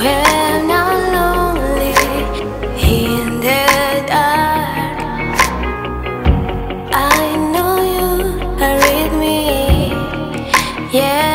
I'm lonely in the dark, I know you are with me. Yeah.